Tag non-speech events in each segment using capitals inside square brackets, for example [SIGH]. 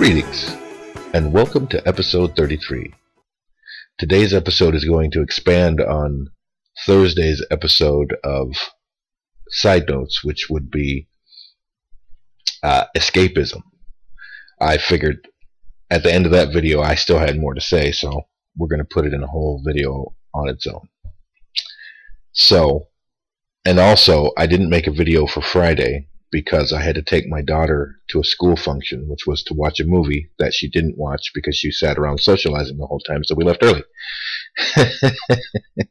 Greetings, and welcome to episode 33. Today's episode is going to expand on Thursday's episode of Side Notes, which would be uh, escapism. I figured at the end of that video I still had more to say, so we're going to put it in a whole video on its own. So, and also, I didn't make a video for Friday because I had to take my daughter to a school function, which was to watch a movie that she didn't watch because she sat around socializing the whole time, so we left early. [LAUGHS]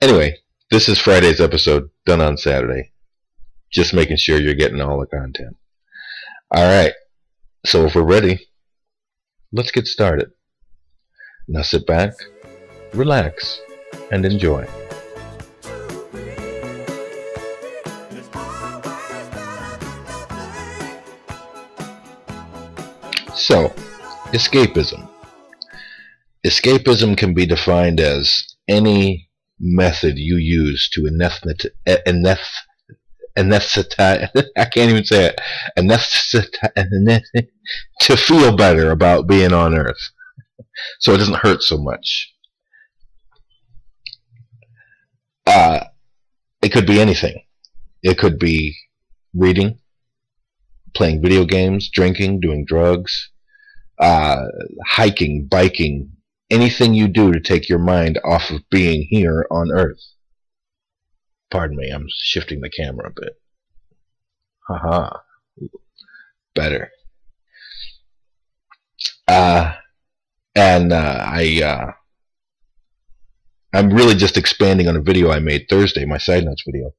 anyway, this is Friday's episode, done on Saturday. Just making sure you're getting all the content. Alright, so if we're ready, let's get started. Now sit back, relax, and enjoy. So, escapism. Escapism can be defined as any method you use to anesthetize, [LAUGHS] I can't even say it, anesthetize, [LAUGHS] to feel better about being on Earth. So it doesn't hurt so much. Uh, it could be anything. It could be reading, playing video games, drinking, doing drugs, uh, hiking, biking, anything you do to take your mind off of being here on Earth. Pardon me, I'm shifting the camera a bit. Haha. Better. Uh, and uh, I, uh, I'm really just expanding on a video I made Thursday, my side notes video.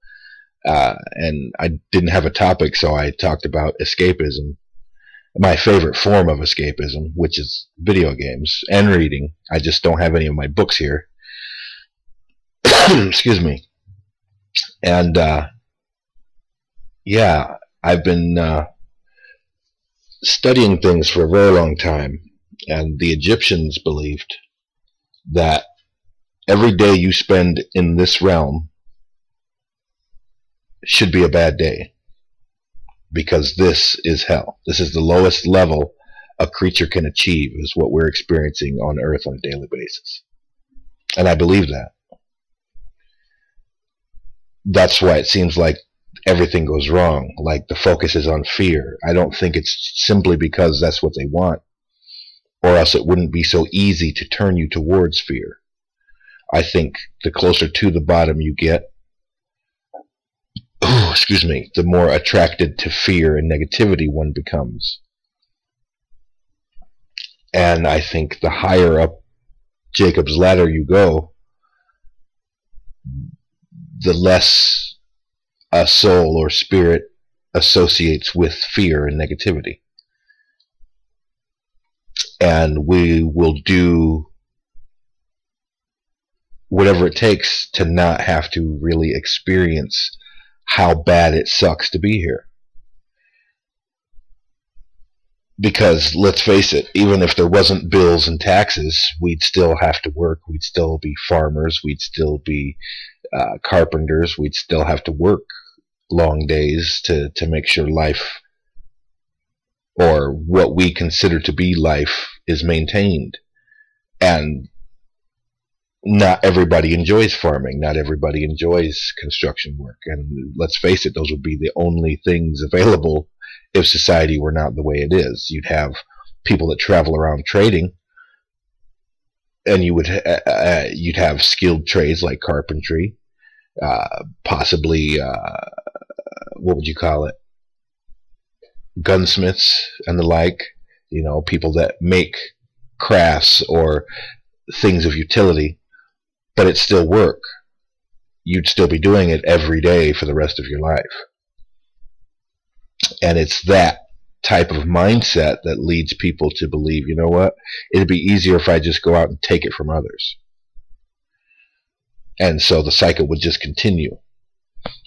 Uh, and I didn't have a topic, so I talked about escapism my favorite form of escapism, which is video games and reading. I just don't have any of my books here. [COUGHS] Excuse me. And uh, yeah, I've been uh, studying things for a very long time, and the Egyptians believed that every day you spend in this realm should be a bad day because this is hell. This is the lowest level a creature can achieve is what we're experiencing on earth on a daily basis. And I believe that. That's why it seems like everything goes wrong. Like the focus is on fear. I don't think it's simply because that's what they want, or else it wouldn't be so easy to turn you towards fear. I think the closer to the bottom you get, excuse me, the more attracted to fear and negativity one becomes. And I think the higher up Jacob's ladder you go, the less a soul or spirit associates with fear and negativity. And we will do whatever it takes to not have to really experience how bad it sucks to be here. Because let's face it, even if there wasn't bills and taxes, we'd still have to work. We'd still be farmers. We'd still be uh, carpenters. We'd still have to work long days to, to make sure life or what we consider to be life is maintained. And not everybody enjoys farming. Not everybody enjoys construction work. And let's face it, those would be the only things available if society were not the way it is. You'd have people that travel around trading, and you would uh, uh, you'd have skilled trades like carpentry, uh, possibly uh, what would you call it, gunsmiths and the like. You know, people that make crafts or things of utility but it's still work. You'd still be doing it every day for the rest of your life. And it's that type of mindset that leads people to believe, you know what, it'd be easier if I just go out and take it from others. And so the cycle would just continue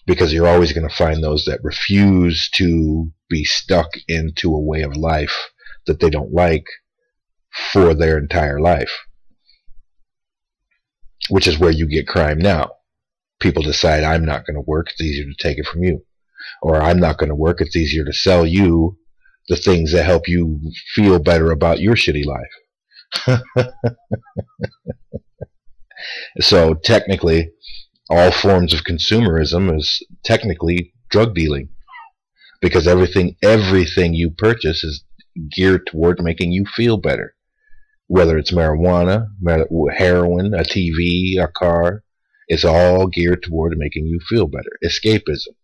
because you're always going to find those that refuse to be stuck into a way of life that they don't like for their entire life which is where you get crime now. People decide, I'm not going to work, it's easier to take it from you. Or I'm not going to work, it's easier to sell you the things that help you feel better about your shitty life. [LAUGHS] so technically, all forms of consumerism is technically drug dealing because everything everything you purchase is geared toward making you feel better whether it's marijuana heroin a tv a car it's all geared toward making you feel better escapism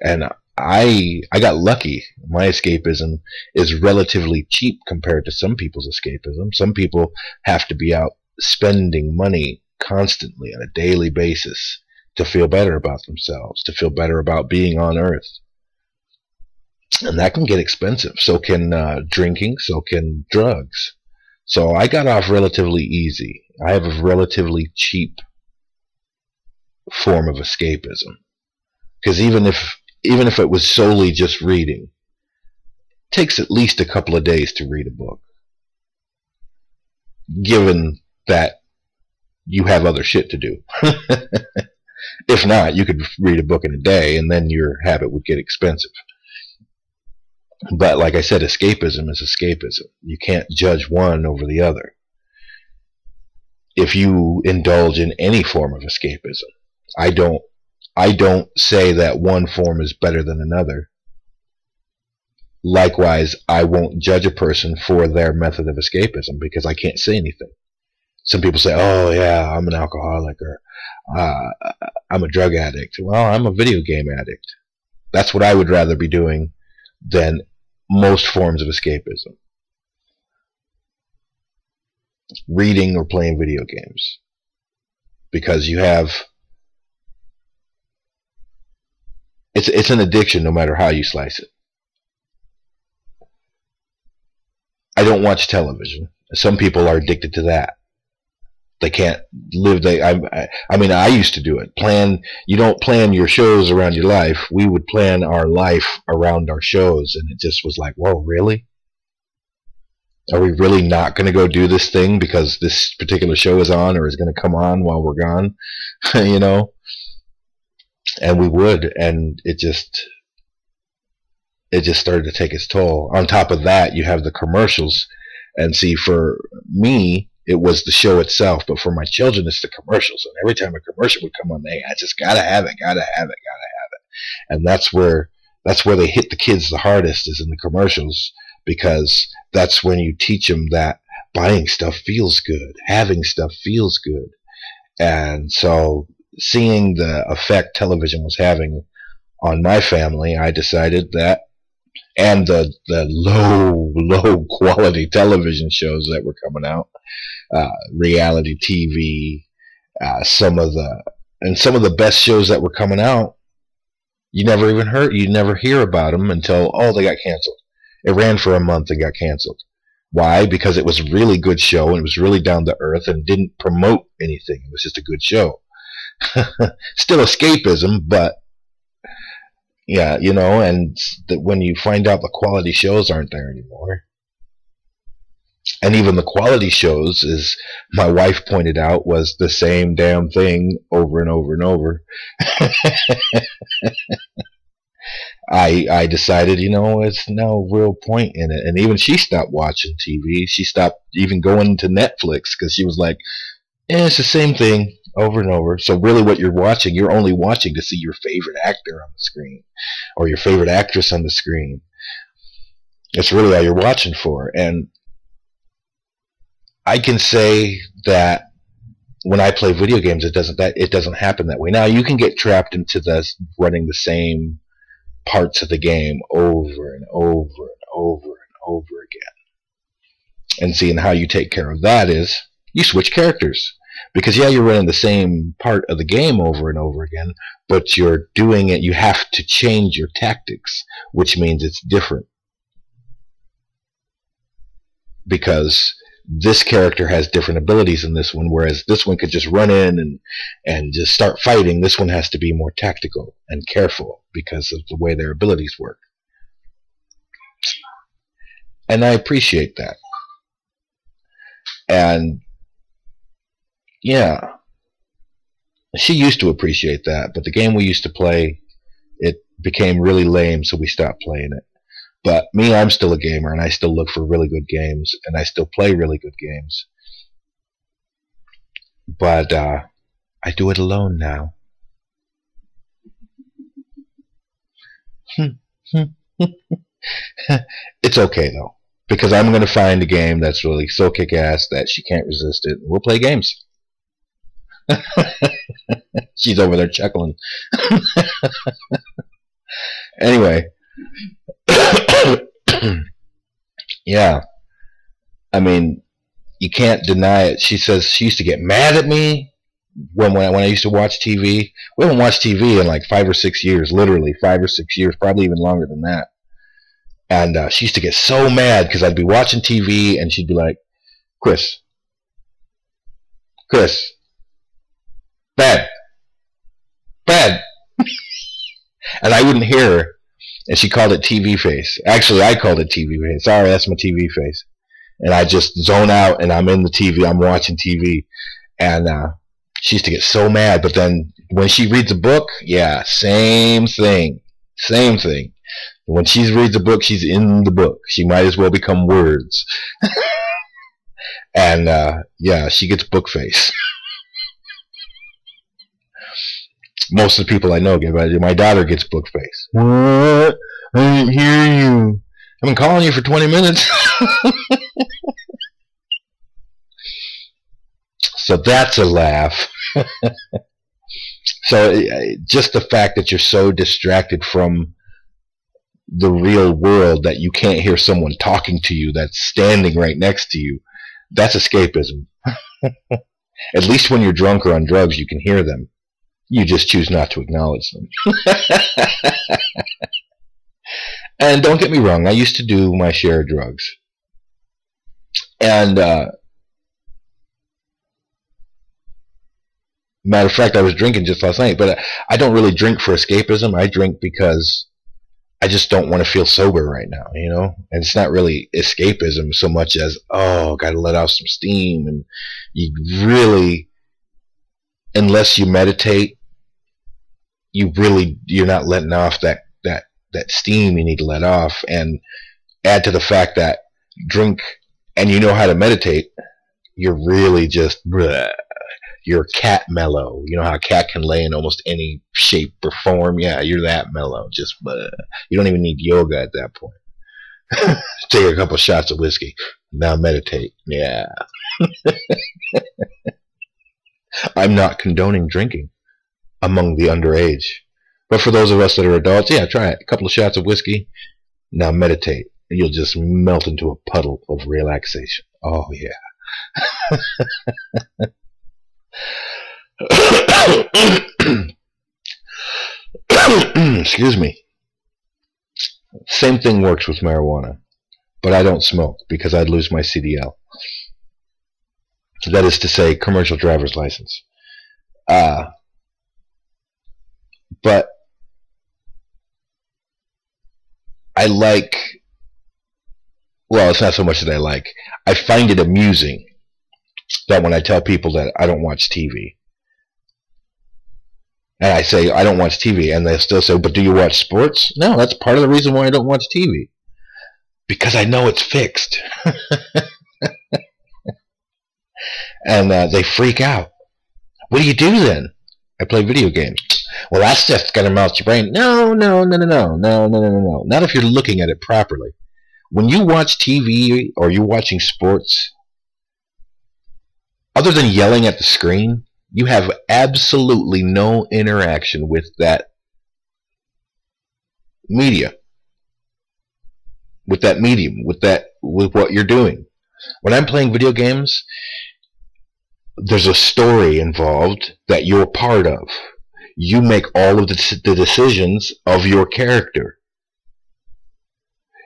and I I got lucky. My escapism is relatively cheap compared to some people's escapism. Some people have to be out spending money constantly on a daily basis to feel better about themselves, to feel better about being on earth. And that can get expensive. So can uh, drinking, so can drugs. So I got off relatively easy. I have a relatively cheap form of escapism. Because even if even if it was solely just reading, it takes at least a couple of days to read a book. Given that you have other shit to do. [LAUGHS] if not, you could read a book in a day and then your habit would get expensive. But like I said, escapism is escapism. You can't judge one over the other. If you indulge in any form of escapism, I don't I don't say that one form is better than another. Likewise, I won't judge a person for their method of escapism because I can't say anything. Some people say, "Oh yeah, I'm an alcoholic," or uh, "I'm a drug addict." Well, I'm a video game addict. That's what I would rather be doing than most forms of escapism. Reading or playing video games. Because you have It's it's an addiction, no matter how you slice it. I don't watch television. Some people are addicted to that. They can't live. They. I, I. mean, I used to do it. Plan. You don't plan your shows around your life. We would plan our life around our shows, and it just was like, whoa, really? Are we really not going to go do this thing because this particular show is on or is going to come on while we're gone? [LAUGHS] you know and we would, and it just it just started to take its toll. On top of that, you have the commercials, and see, for me, it was the show itself, but for my children, it's the commercials. And every time a commercial would come on, they I just gotta have it, gotta have it, gotta have it, and that's where that's where they hit the kids the hardest is in the commercials because that's when you teach them that buying stuff feels good, having stuff feels good, and so seeing the effect television was having on my family, I decided that, and the the low [LAUGHS] low quality television shows that were coming out, uh, reality TV, uh, some of the and some of the best shows that were coming out, you never even heard, you never hear about them until oh they got canceled. It ran for a month and got canceled. Why? Because it was a really good show and it was really down to earth and didn't promote anything. It was just a good show. [LAUGHS] still escapism, but yeah, you know, and that when you find out the quality shows aren't there anymore. And even the quality shows, as my wife pointed out, was the same damn thing over and over and over. [LAUGHS] I I decided, you know, it's no real point in it. And even she stopped watching TV. She stopped even going to Netflix because she was like, eh, it's the same thing over and over. So really what you're watching, you're only watching to see your favorite actor on the screen or your favorite actress on the screen. It's really all you're watching for. And I can say that when I play video games, it doesn't that it doesn't happen that way. Now you can get trapped into the running the same parts of the game over and over and over and over again. And seeing how you take care of that is you switch characters because yeah you're running the same part of the game over and over again but you're doing it you have to change your tactics which means it's different. Because this character has different abilities in this one whereas this one could just run in and and just start fighting. This one has to be more tactical and careful because of the way their abilities work. And I appreciate that. And yeah. She used to appreciate that, but the game we used to play, it became really lame, so we stopped playing it. But me, I'm still a gamer, and I still look for really good games, and I still play really good games. But uh, I do it alone now. [LAUGHS] it's okay though, because I'm going to find a game that's really so kick-ass that she can't resist it. and We'll play games. [LAUGHS] She's over there chuckling. [LAUGHS] anyway, [COUGHS] yeah. I mean, you can't deny it. She says she used to get mad at me when when I, when I used to watch TV. We haven't watched TV in like five or six years, literally five or six years, probably even longer than that. And uh, she used to get so mad because I'd be watching TV and she'd be like, "Chris, Chris, bad, bad," [LAUGHS] and I wouldn't hear her and she called it TV face. Actually, I called it TV face. Sorry, that's my TV face. And I just zone out, and I'm in the TV. I'm watching TV, and uh, she used to get so mad. But then when she reads a book, yeah, same thing, same thing. When she reads a book, she's in the book. She might as well become words. [LAUGHS] and uh, yeah, she gets book face. [LAUGHS] most of the people I know get it. My daughter gets book face. What? I didn't hear you. I've been calling you for 20 minutes. [LAUGHS] so that's a laugh. [LAUGHS] so uh, just the fact that you're so distracted from the real world that you can't hear someone talking to you that's standing right next to you, that's escapism. [LAUGHS] At least when you're drunk or on drugs, you can hear them. You just choose not to acknowledge them. [LAUGHS] and don't get me wrong, I used to do my share of drugs. And, uh, matter of fact, I was drinking just last night, but I don't really drink for escapism. I drink because I just don't want to feel sober right now, you know? And it's not really escapism so much as, oh, got to let out some steam. And you really, unless you meditate you really you're not letting off that that that steam you need to let off. And add to the fact that drink and you know how to meditate you're really just bleh, you're cat mellow. You know how a cat can lay in almost any shape or form? Yeah you're that mellow just bleh. you don't even need yoga at that point. [LAUGHS] Take a couple shots of whiskey. Now meditate. Yeah. [LAUGHS] I'm not condoning drinking among the underage. But for those of us that are adults, yeah, try it. A couple of shots of whiskey. Now meditate. And you'll just melt into a puddle of relaxation. Oh, yeah. [COUGHS] Excuse me. Same thing works with marijuana. But I don't smoke because I'd lose my CDL. That is to say, commercial driver's license. Uh, but I like well, it's not so much that I like. I find it amusing that when I tell people that I don't watch TV, and I say I don't watch TV, and they still say, "But do you watch sports?" No, that's part of the reason why I don't watch TV because I know it's fixed, [LAUGHS] and uh, they freak out. What do you do then? I play video games. Well, that's just going to melt your brain. No, no, no, no, no, no, no, no, no, no. Not if you're looking at it properly. When you watch TV or you're watching sports, other than yelling at the screen, you have absolutely no interaction with that media, with that medium, with that, with what you're doing. When I'm playing video games, there's a story involved that you're part of you make all of the, the decisions of your character.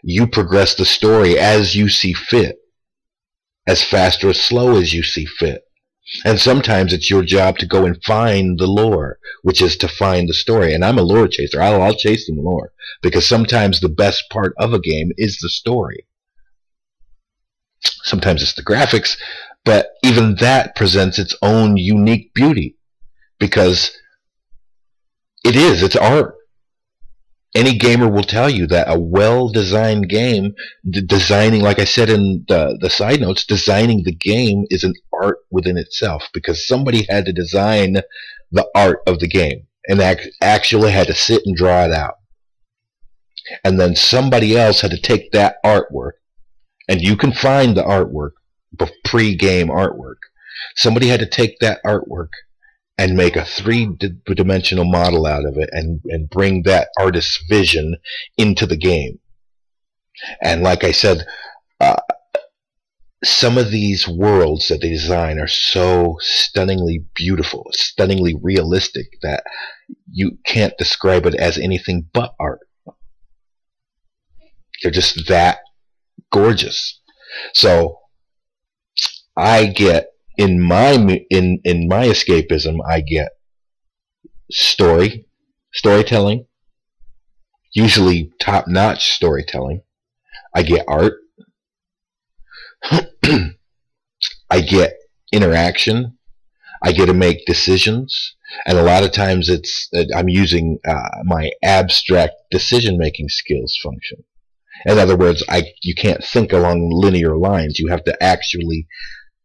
You progress the story as you see fit, as fast or as slow as you see fit. And sometimes it's your job to go and find the lore, which is to find the story. And I'm a lore chaser. I'll, I'll chase the lore because sometimes the best part of a game is the story. Sometimes it's the graphics, but even that presents its own unique beauty because it is. It's art. any gamer will tell you that a well-designed game, designing, like I said in the, the side notes, designing the game is an art within itself because somebody had to design the art of the game and actually had to sit and draw it out. And then somebody else had to take that artwork, and you can find the artwork, pre-game artwork. Somebody had to take that artwork and make a three-dimensional model out of it and, and bring that artist's vision into the game. And like I said, uh, some of these worlds that they design are so stunningly beautiful, stunningly realistic that you can't describe it as anything but art. They're just that gorgeous. So I get in my in in my escapism, I get story, storytelling, usually top-notch storytelling. I get art. [CLEARS THROAT] I get interaction. I get to make decisions, and a lot of times it's I'm using uh, my abstract decision-making skills function. In other words, I you can't think along linear lines. You have to actually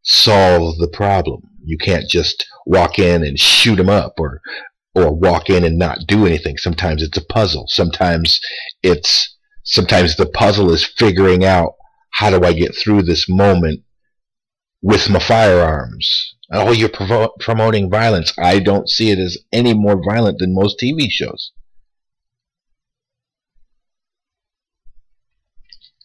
solve the problem. You can't just walk in and shoot them up or or walk in and not do anything. Sometimes it's a puzzle. Sometimes it's sometimes the puzzle is figuring out how do I get through this moment with my firearms. Oh, you're promoting violence. I don't see it as any more violent than most TV shows.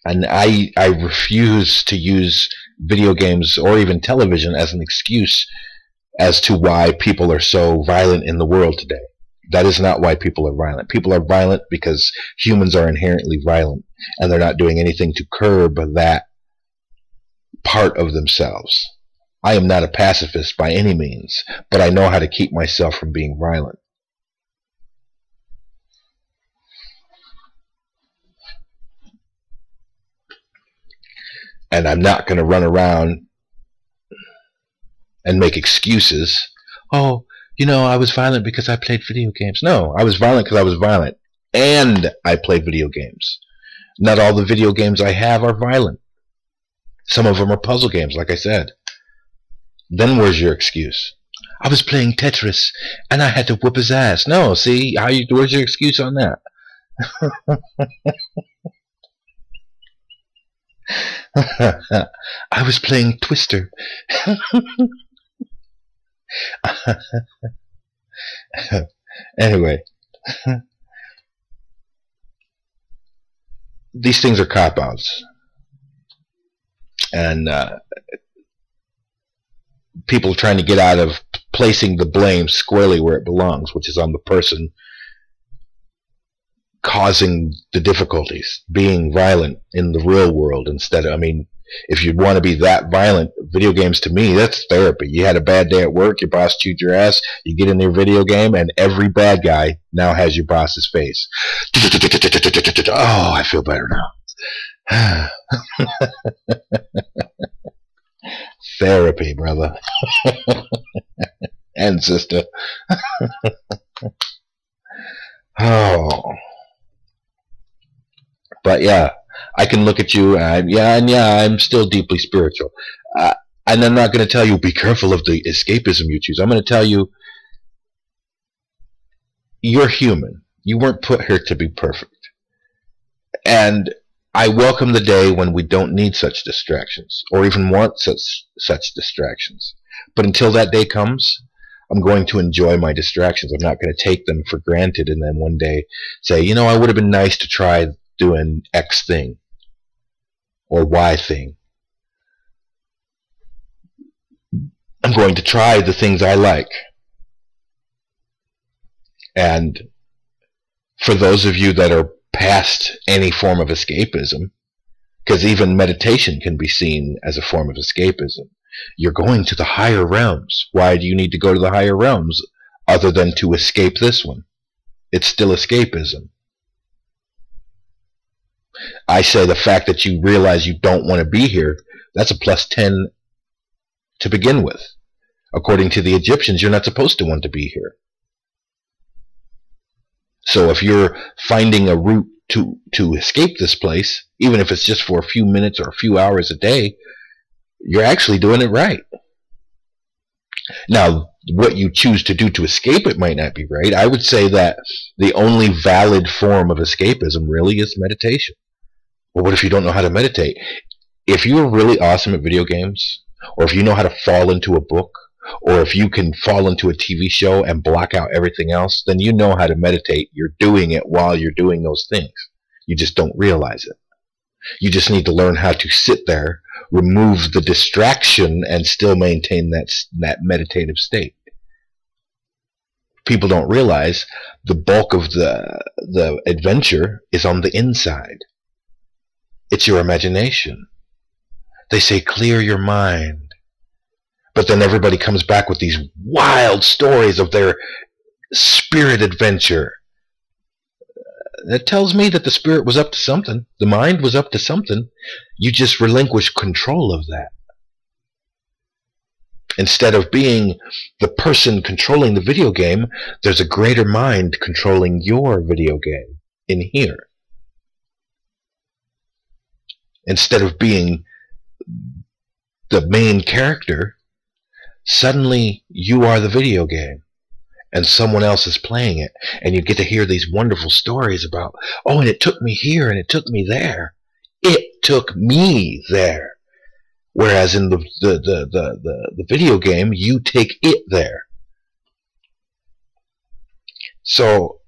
And I I refuse to use video games or even television as an excuse as to why people are so violent in the world today. That is not why people are violent. People are violent because humans are inherently violent and they're not doing anything to curb that part of themselves. I am not a pacifist by any means, but I know how to keep myself from being violent. And I'm not going to run around and make excuses. Oh, you know, I was violent because I played video games. No, I was violent because I was violent and I played video games. Not all the video games I have are violent. Some of them are puzzle games, like I said. Then where's your excuse? I was playing Tetris and I had to whoop his ass. No, see, how you, where's your excuse on that? [LAUGHS] [LAUGHS] I was playing Twister. [LAUGHS] anyway, these things are cop outs. And uh, people trying to get out of placing the blame squarely where it belongs, which is on the person causing the difficulties, being violent in the real world instead of, I mean, if you want to be that violent, video games to me, that's therapy. You had a bad day at work, your boss chewed your ass, you get in your video game, and every bad guy now has your boss's face. Oh, I feel better now. [SIGHS] therapy, brother. [LAUGHS] and sister. [LAUGHS] oh. But yeah, I can look at you and yeah, and yeah, I'm still deeply spiritual. Uh, and I'm not going to tell you, be careful of the escapism you choose. I'm going to tell you, you're human. You weren't put here to be perfect. And I welcome the day when we don't need such distractions or even want such such distractions. But until that day comes, I'm going to enjoy my distractions. I'm not going to take them for granted and then one day say, you know, I would have been nice to try doing X thing or Y thing. I'm going to try the things I like. And for those of you that are past any form of escapism, because even meditation can be seen as a form of escapism, you're going to the higher realms. Why do you need to go to the higher realms other than to escape this one? It's still escapism. I say the fact that you realize you don't want to be here, that's a plus 10 to begin with. According to the Egyptians, you're not supposed to want to be here. So if you're finding a route to to escape this place, even if it's just for a few minutes or a few hours a day, you're actually doing it right. Now, what you choose to do to escape it might not be right. I would say that the only valid form of escapism really is meditation. Well, what if you don't know how to meditate? If you're really awesome at video games, or if you know how to fall into a book, or if you can fall into a TV show and block out everything else, then you know how to meditate. You're doing it while you're doing those things. You just don't realize it. You just need to learn how to sit there, remove the distraction, and still maintain that, that meditative state. People don't realize the bulk of the, the adventure is on the inside. It's your imagination. They say, clear your mind but then everybody comes back with these wild stories of their spirit adventure. That tells me that the spirit was up to something. The mind was up to something. You just relinquish control of that. Instead of being the person controlling the video game, there's a greater mind controlling your video game in here. Instead of being the main character, suddenly you are the video game and someone else is playing it and you get to hear these wonderful stories about oh and it took me here and it took me there. It took me there. Whereas in the the the the, the, the video game you take it there. So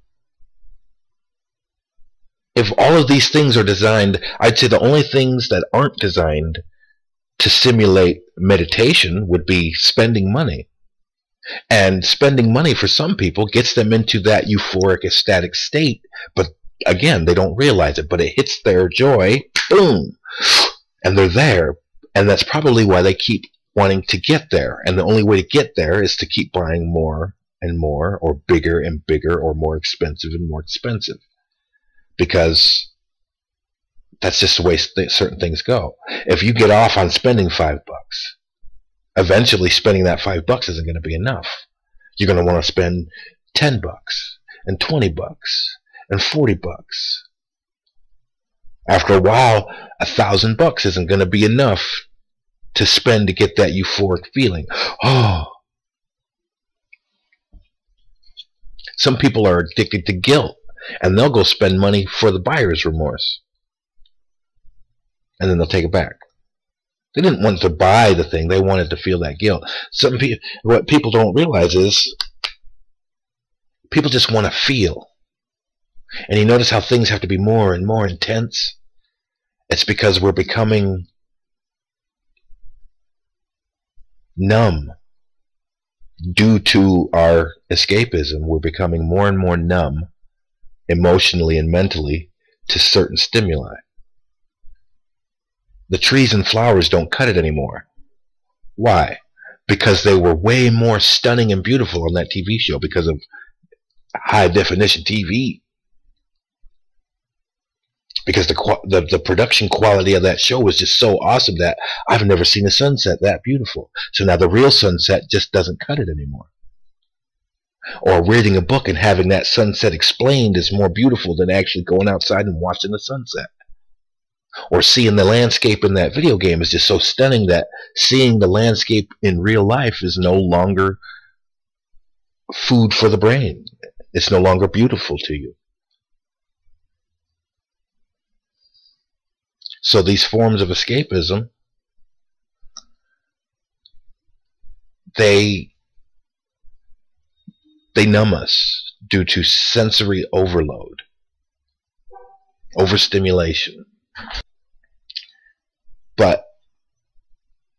if all of these things are designed I'd say the only things that aren't designed to simulate meditation would be spending money. And spending money for some people gets them into that euphoric, ecstatic state. But again, they don't realize it, but it hits their joy, boom, and they're there. And that's probably why they keep wanting to get there. And the only way to get there is to keep buying more and more, or bigger and bigger, or more expensive and more expensive. Because that's just the way certain things go. If you get off on spending five bucks, eventually spending that five bucks isn't going to be enough. You're going to want to spend ten bucks and twenty bucks and forty bucks. After a while, a thousand bucks isn't going to be enough to spend to get that euphoric feeling. Oh. Some people are addicted to guilt, and they'll go spend money for the buyer's remorse and then they'll take it back. They didn't want to buy the thing; they wanted to feel that guilt. Some people, what people don't realize is, people just want to feel. And you notice how things have to be more and more intense. It's because we're becoming numb due to our escapism. We're becoming more and more numb emotionally and mentally to certain stimuli. The trees and flowers don't cut it anymore. Why? Because they were way more stunning and beautiful on that TV show because of high definition TV. Because the, the the production quality of that show was just so awesome that I've never seen a sunset that beautiful. So now the real sunset just doesn't cut it anymore. Or reading a book and having that sunset explained is more beautiful than actually going outside and watching the sunset or seeing the landscape in that video game is just so stunning that seeing the landscape in real life is no longer food for the brain. It's no longer beautiful to you. So these forms of escapism, they they numb us due to sensory overload, overstimulation. But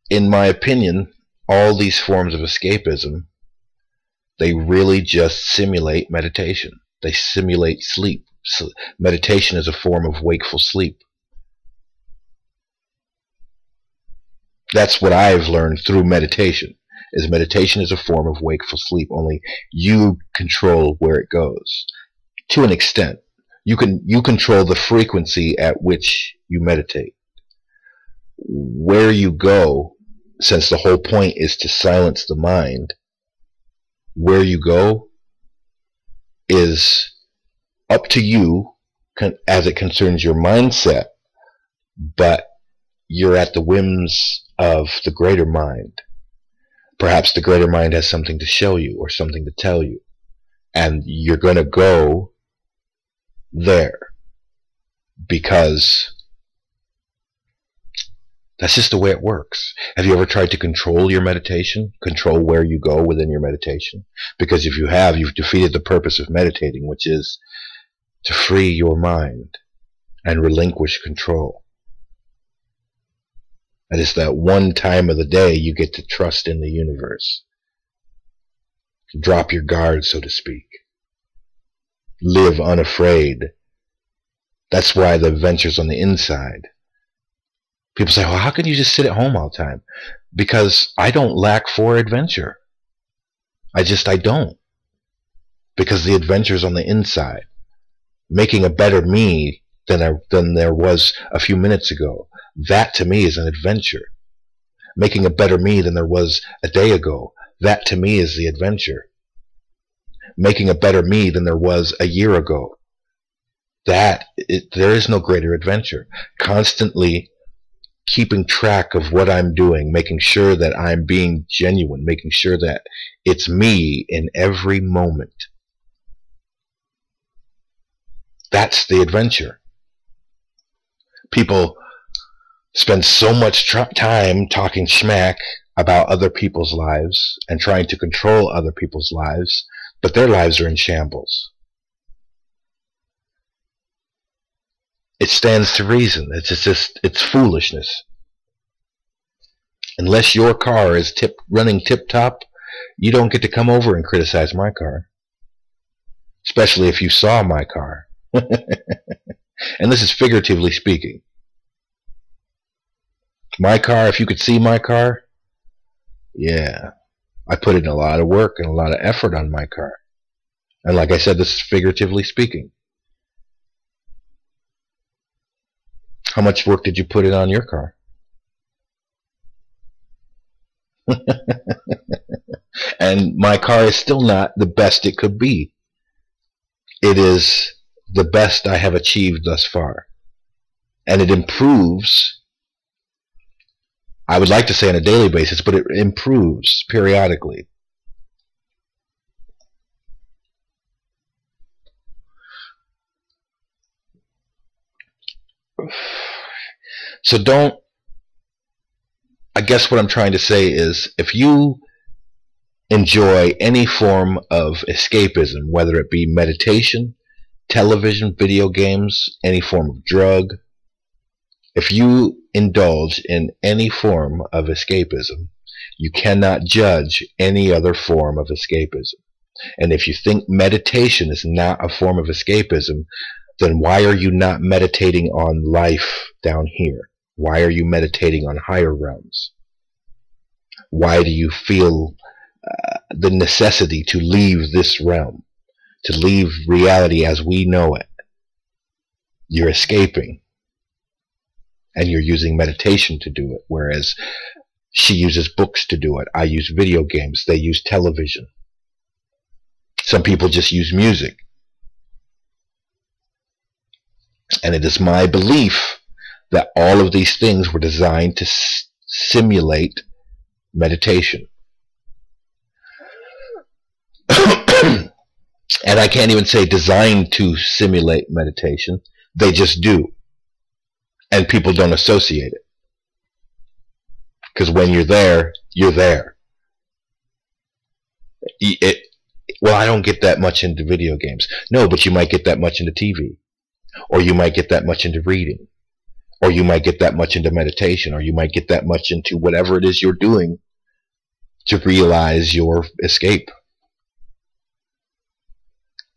in my opinion, all these forms of escapism, they really just simulate meditation. They simulate sleep. So meditation is a form of wakeful sleep. That's what I've learned through meditation. Is meditation is a form of wakeful sleep. Only you control where it goes, to an extent. You can you control the frequency at which you meditate where you go, since the whole point is to silence the mind, where you go is up to you as it concerns your mindset, but you're at the whims of the greater mind. Perhaps the greater mind has something to show you or something to tell you, and you're going to go there because that's just the way it works. Have you ever tried to control your meditation? Control where you go within your meditation? Because if you have, you've defeated the purpose of meditating, which is to free your mind and relinquish control. And it's that one time of the day you get to trust in the universe. Drop your guard, so to speak. Live unafraid. That's why the adventure's on the inside. People say, well, how can you just sit at home all the time? Because I don't lack for adventure. I just, I don't. Because the adventure's on the inside. Making a better me than, I, than there was a few minutes ago. That to me is an adventure. Making a better me than there was a day ago. That to me is the adventure. Making a better me than there was a year ago. That, it, there is no greater adventure. Constantly keeping track of what I'm doing, making sure that I'm being genuine, making sure that it's me in every moment. That's the adventure. People spend so much time talking schmack about other people's lives and trying to control other people's lives, but their lives are in shambles. it stands to reason. It's just it's foolishness. Unless your car is tip running tip top, you don't get to come over and criticize my car. Especially if you saw my car. [LAUGHS] and this is figuratively speaking. My car, if you could see my car, yeah, I put in a lot of work and a lot of effort on my car. And like I said, this is figuratively speaking. How much work did you put in on your car? [LAUGHS] and my car is still not the best it could be. It is the best I have achieved thus far. And it improves, I would like to say on a daily basis, but it improves periodically. So don't, I guess what I'm trying to say is if you enjoy any form of escapism, whether it be meditation, television, video games, any form of drug, if you indulge in any form of escapism, you cannot judge any other form of escapism. And if you think meditation is not a form of escapism, then why are you not meditating on life down here? Why are you meditating on higher realms? Why do you feel uh, the necessity to leave this realm, to leave reality as we know it? You're escaping. And you're using meditation to do it, whereas she uses books to do it. I use video games. They use television. Some people just use music. And it is my belief that all of these things were designed to simulate meditation. [COUGHS] and I can't even say designed to simulate meditation. They just do. And people don't associate it. Because when you're there, you're there. It, well, I don't get that much into video games. No, but you might get that much into TV or you might get that much into reading, or you might get that much into meditation, or you might get that much into whatever it is you're doing to realize your escape,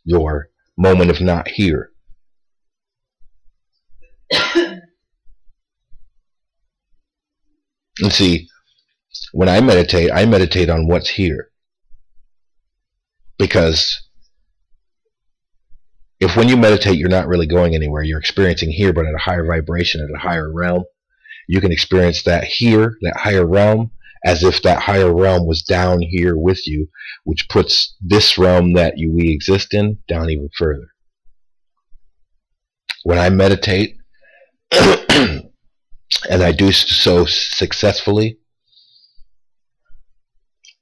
your moment of not here. And see, when I meditate, I meditate on what's here. Because if when you meditate you're not really going anywhere, you're experiencing here but at a higher vibration, at a higher realm, you can experience that here, that higher realm, as if that higher realm was down here with you, which puts this realm that you, we exist in down even further. When I meditate, [CLEARS THROAT] and I do so successfully,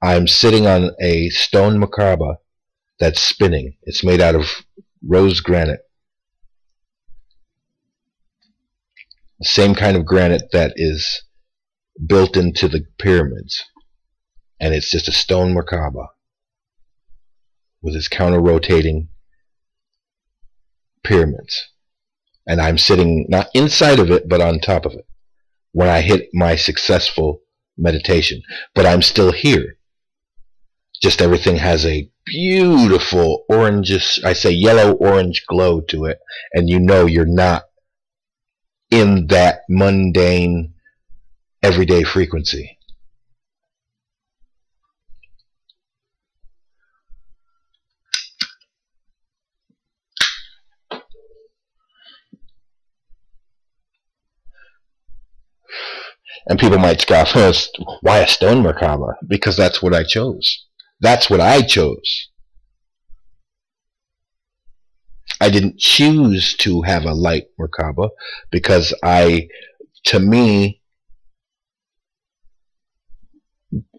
I'm sitting on a stone Merkaba that's spinning. It's made out of rose granite. The same kind of granite that is built into the pyramids. And it's just a stone Merkaba with its counter-rotating pyramids. And I'm sitting not inside of it, but on top of it when I hit my successful meditation. But I'm still here. Just everything has a beautiful oranges, I say yellow orange glow to it. And you know you're not in that mundane everyday frequency. And people might scoff, why a stone Merkaba? Because that's what I chose. That's what I chose. I didn't choose to have a light Merkaba because I, to me,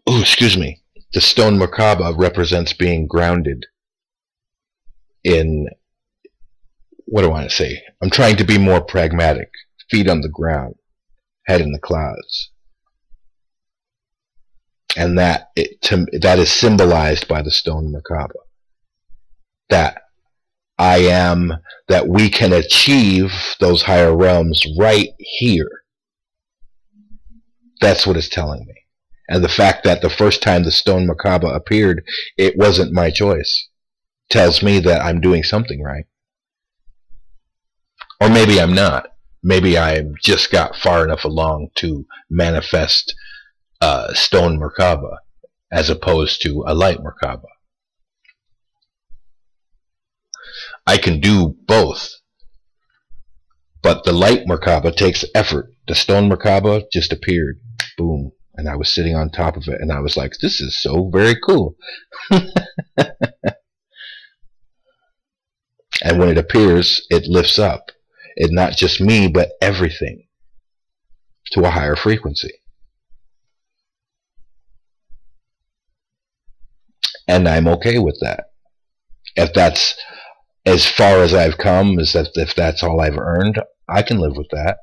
oh, excuse me, the stone Merkaba represents being grounded in, what do I want to say? I'm trying to be more pragmatic, feet on the ground, head in the clouds and that it, to, that is symbolized by the stone Merkaba. That I am, that we can achieve those higher realms right here. That's what it's telling me. And the fact that the first time the stone Merkaba appeared, it wasn't my choice, tells me that I'm doing something right. Or maybe I'm not. Maybe I just got far enough along to manifest uh, stone Merkaba as opposed to a light Merkaba. I can do both, but the light Merkaba takes effort. The stone Merkaba just appeared, boom, and I was sitting on top of it, and I was like, this is so very cool. [LAUGHS] and when it appears, it lifts up. It not just me, but everything to a higher frequency. and I'm okay with that. If that's as far as I've come, is that if that's all I've earned, I can live with that.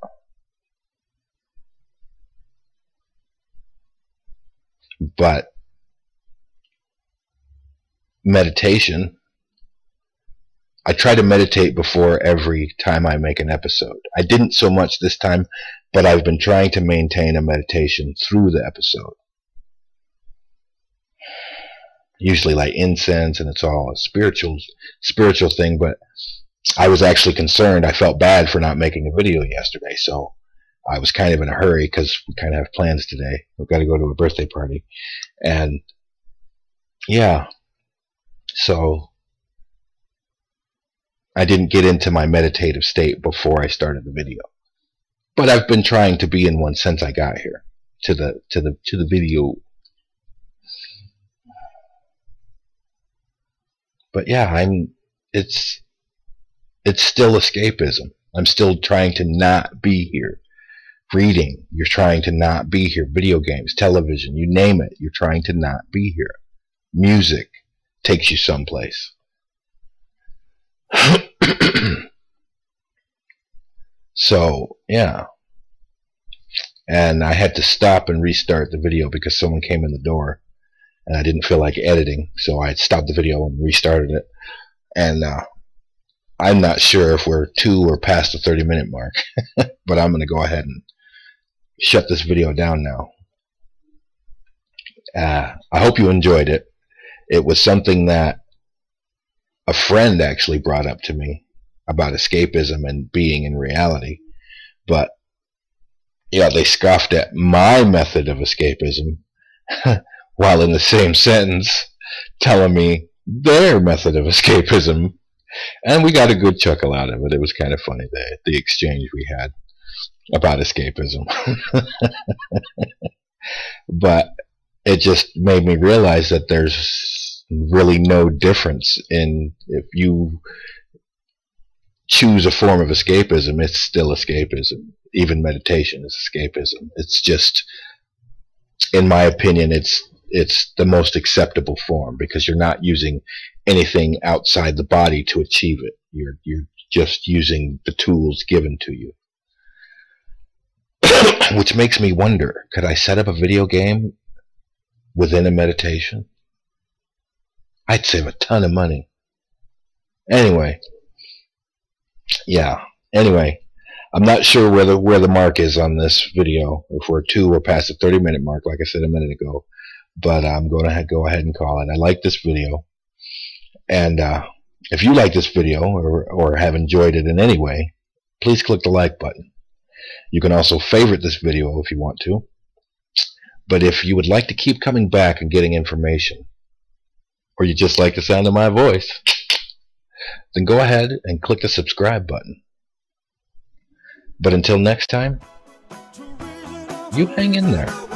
But meditation, I try to meditate before every time I make an episode. I didn't so much this time, but I've been trying to maintain a meditation through the episode. Usually like incense and it's all a spiritual spiritual thing but I was actually concerned. I felt bad for not making a video yesterday so I was kind of in a hurry because we kind of have plans today. We've got to go to a birthday party. And yeah. So I didn't get into my meditative state before I started the video but I've been trying to be in one since I got here to the to the to the video but yeah, I'm it's it's still escapism. I'm still trying to not be here. Reading, you're trying to not be here. Video games, television, you name it, you're trying to not be here. Music takes you someplace. [CLEARS THROAT] [CLEARS THROAT] so, yeah. And I had to stop and restart the video because someone came in the door and I didn't feel like editing, so I stopped the video and restarted it. And uh, I'm not sure if we're two or past the 30 minute mark, [LAUGHS] but I'm going to go ahead and shut this video down now. Uh, I hope you enjoyed it. It was something that a friend actually brought up to me about escapism and being in reality. But, yeah, they scoffed at my method of escapism. [LAUGHS] while in the same sentence telling me their method of [LAUGHS] escapism. And we got a good chuckle out of it. It was kind of funny, the, the exchange we had about escapism. [LAUGHS] but it just made me realize that there's really no difference in if you choose a form of escapism, it's still escapism. Even meditation is escapism. It's just, in my opinion, it's it's the most acceptable form because you're not using anything outside the body to achieve it. You're you're just using the tools given to you. [COUGHS] Which makes me wonder, could I set up a video game within a meditation? I'd save a ton of money. Anyway, yeah. Anyway, I'm not sure where the where the mark is on this video. If we're two, we're past the 30 minute mark, like I said a minute ago. But I'm going to go ahead and call it. I like this video, and uh, if you like this video or or have enjoyed it in any way, please click the like button. You can also favorite this video if you want to. But if you would like to keep coming back and getting information, or you just like the sound of my voice, then go ahead and click the subscribe button. But until next time, you hang in there.